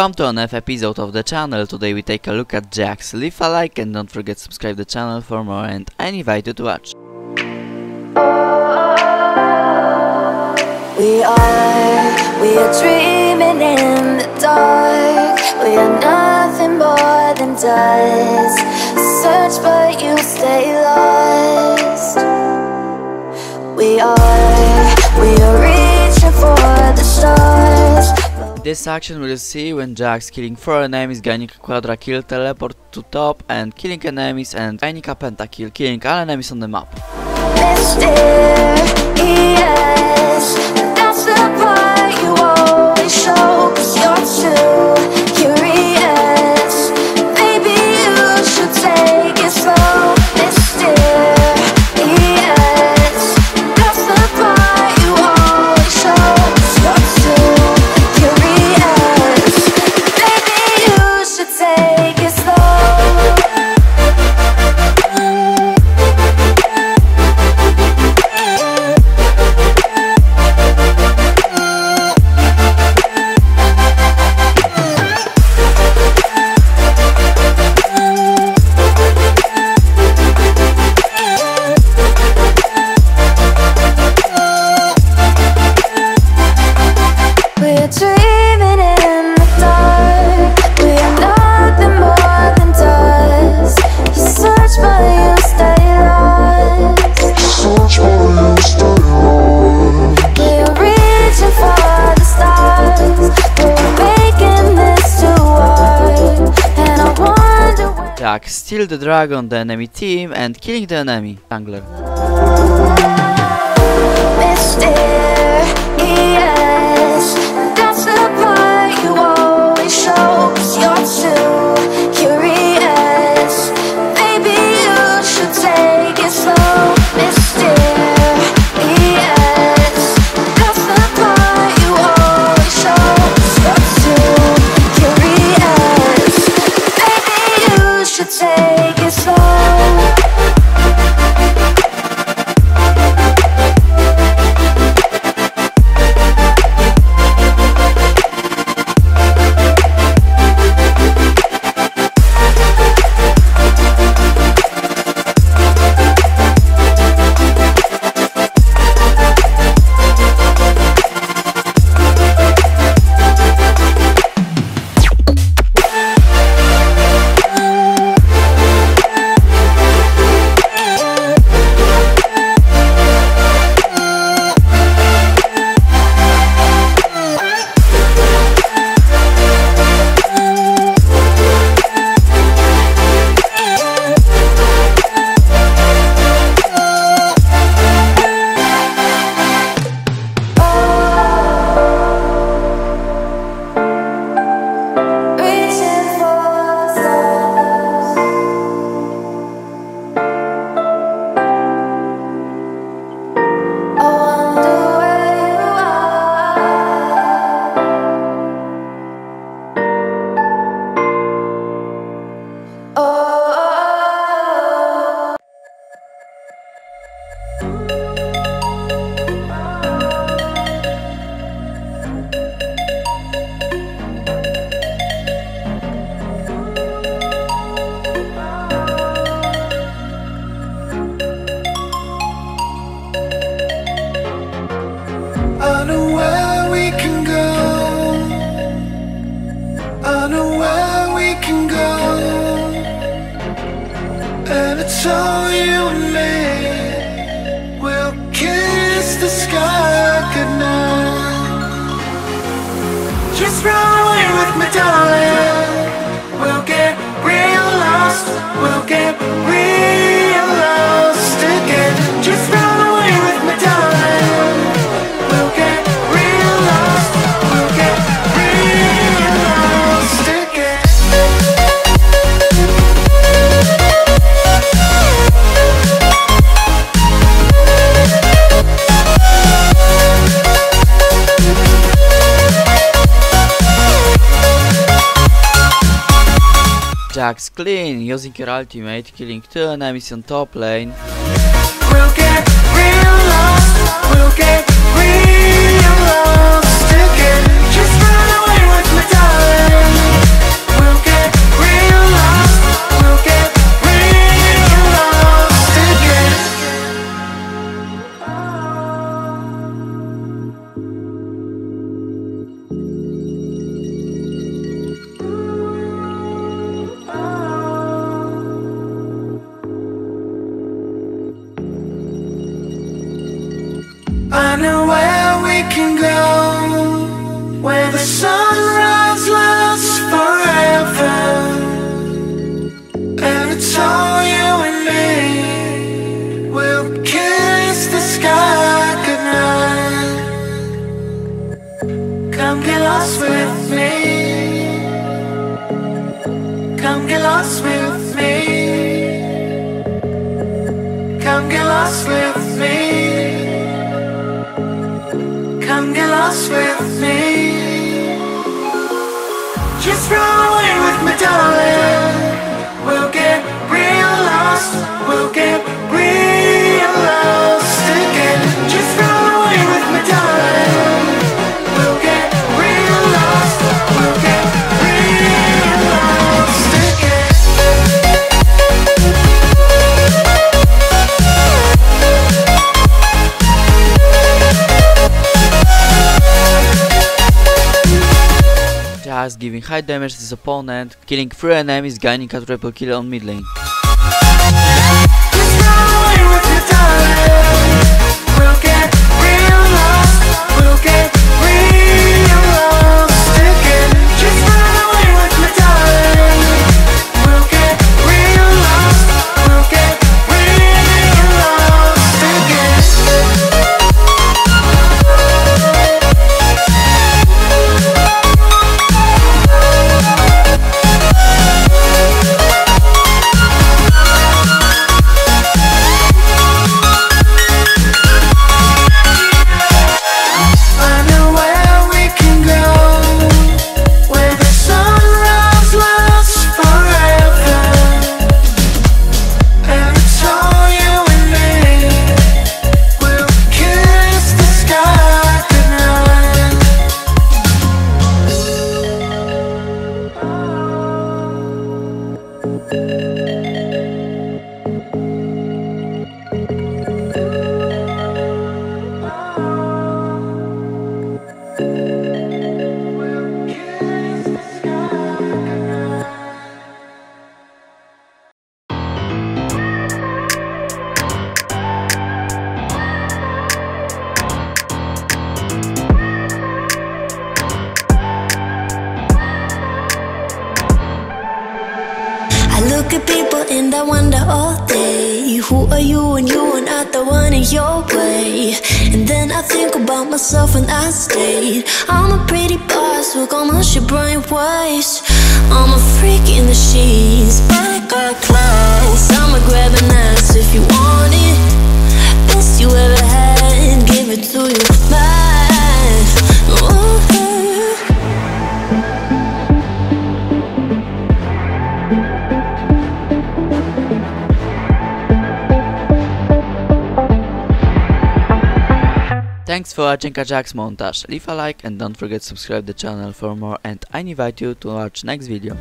Welcome to another episode of the channel. Today we take a look at Jax. Leave a like and don't forget to subscribe the channel for more and I invite you to watch. We are, we are dreaming in the dark. We are nothing more than dust. Search, but you stay lost. This action we'll see when Jax killing 4 enemies, gaining a quadra kill, teleport to top and killing enemies and gaining a pentakill, killing all enemies on the map. Jax steal the dragon, the enemy team and killing the enemy, Jungler. With darling. We'll get real lost. We'll get real Jax clean, using your ultimate, killing 2 enemies on top lane. We'll get real lost. We'll get real lost again. It's all you and me. We'll kiss the sky goodnight. Come get lost with me. Come get lost with me. Come get lost with me. Come get lost with me. Just rolling with me, darling. We'll get real again. Just run away with. We'll get real lost. We'll get real lost again. Jax giving high damage to his opponent, killing 3 enemies, gaining a triple kill on mid lane. We'll get real lost. We'll get real then I think about myself and I state I'm a pretty boss with my shit brain waste I'm a freak in the sheets, I got class I'ma grab an ass if you want it. Best you ever had, give it to you bad Thanks for watching Jax montage, leave a like and don't forget to subscribe the channel for more and I invite you to watch next video.